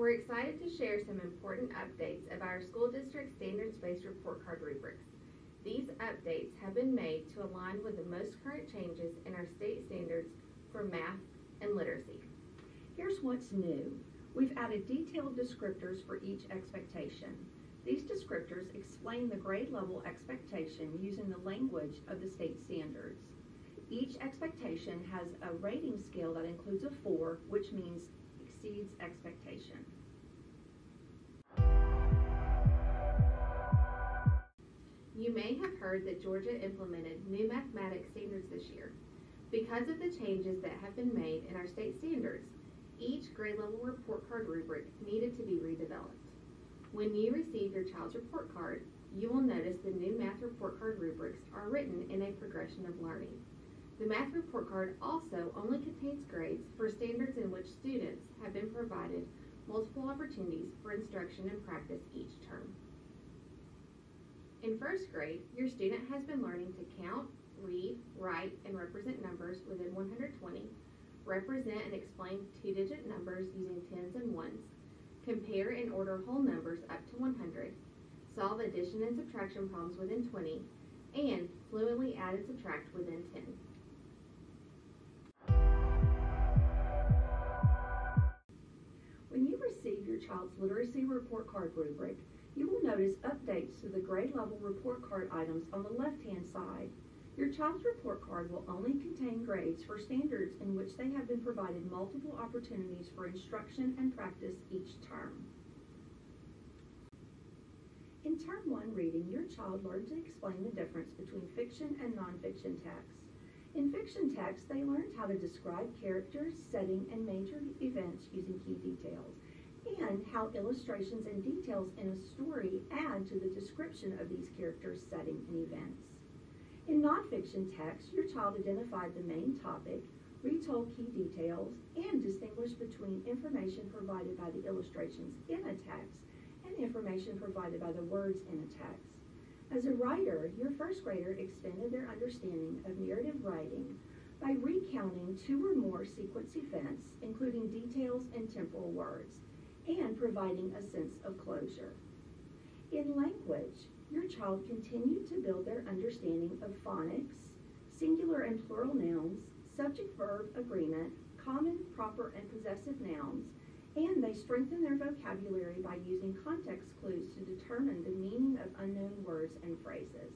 We're excited to share some important updates of our school district standards-based report card rubrics. These updates have been made to align with the most current changes in our state standards for math and literacy. Here's what's new. We've added detailed descriptors for each expectation. These descriptors explain the grade level expectation using the language of the state standards. Each expectation has a rating scale that includes a 4, which means exceeds expectation. You may have heard that Georgia implemented new mathematics standards this year. Because of the changes that have been made in our state standards, each grade level report card rubric needed to be redeveloped. When you receive your child's report card, you will notice the new math report card rubrics are written in a progression of learning. The math report card also only contains grades for standards in which students have been provided multiple opportunities for instruction and practice each term. In first grade, your student has been learning to count, read, write, and represent numbers within 120, represent and explain two-digit numbers using tens and ones, compare and order whole numbers up to 100, solve addition and subtraction problems within 20, and fluently add and subtract within 10. When you receive your child's literacy report card rubric, you will notice updates to the grade level report card items on the left-hand side. Your child's report card will only contain grades for standards in which they have been provided multiple opportunities for instruction and practice each term. In Term 1 reading, your child learned to explain the difference between fiction and nonfiction texts. In fiction texts, they learned how to describe characters, setting, and major events using key and how illustrations and details in a story add to the description of these characters, setting, and events. In nonfiction text, your child identified the main topic, retold key details, and distinguished between information provided by the illustrations in a text and information provided by the words in a text. As a writer, your first grader extended their understanding of narrative writing by recounting two or more sequence events, including details and temporal words, and providing a sense of closure. In language, your child continued to build their understanding of phonics, singular and plural nouns, subject-verb agreement, common, proper, and possessive nouns, and they strengthen their vocabulary by using context clues to determine the meaning of unknown words and phrases.